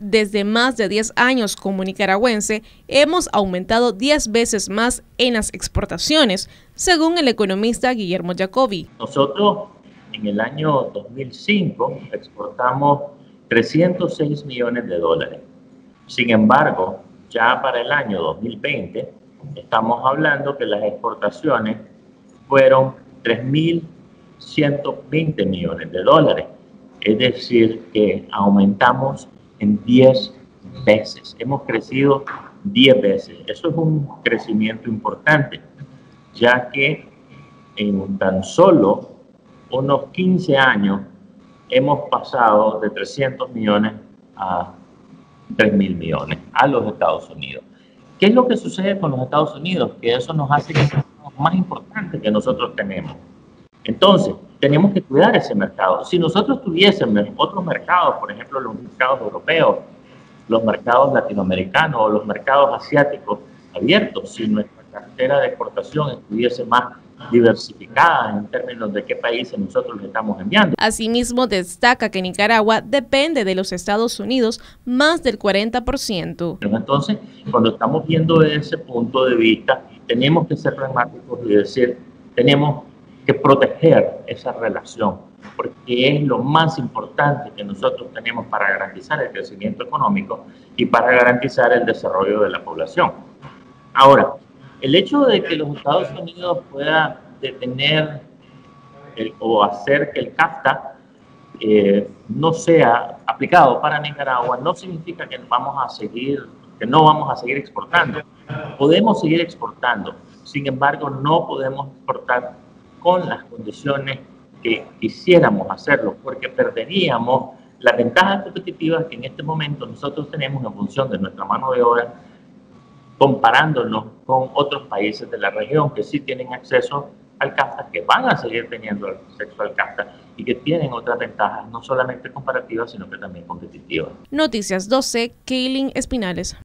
desde más de 10 años como nicaragüense, hemos aumentado 10 veces más en las exportaciones, según el economista Guillermo Jacobi. Nosotros en el año 2005 exportamos 306 millones de dólares. Sin embargo, ya para el año 2020 estamos hablando que las exportaciones fueron 3.120 millones de dólares. Es decir, que aumentamos en 10 veces. Hemos crecido 10 veces. Eso es un crecimiento importante, ya que en tan solo unos 15 años hemos pasado de 300 millones a 3 mil millones a los Estados Unidos. ¿Qué es lo que sucede con los Estados Unidos? Que eso nos hace que más importante que nosotros tenemos. Entonces, tenemos que cuidar ese mercado. Si nosotros tuviésemos otros mercados, por ejemplo, los mercados europeos, los mercados latinoamericanos o los mercados asiáticos abiertos, si nuestra cartera de exportación estuviese más diversificada en términos de qué países nosotros le estamos enviando. Asimismo, destaca que Nicaragua depende de los Estados Unidos más del 40%. Entonces, cuando estamos viendo desde ese punto de vista, tenemos que ser pragmáticos y decir, tenemos que proteger esa relación, porque es lo más importante que nosotros tenemos para garantizar el crecimiento económico y para garantizar el desarrollo de la población. Ahora, el hecho de que los Estados Unidos puedan detener o hacer que el CAFTA eh, no sea aplicado para Nicaragua no significa que vamos a seguir, que no vamos a seguir exportando. Podemos seguir exportando, sin embargo no podemos exportar con las condiciones que quisiéramos hacerlo, porque perderíamos las ventajas competitivas que en este momento nosotros tenemos en función de nuestra mano de obra comparándonos con otros países de la región que sí tienen acceso al CAFTA, que van a seguir teniendo acceso al CAFTA y que tienen otras ventajas, no solamente comparativas, sino que también competitivas. Noticias 12, Kaylin Espinales.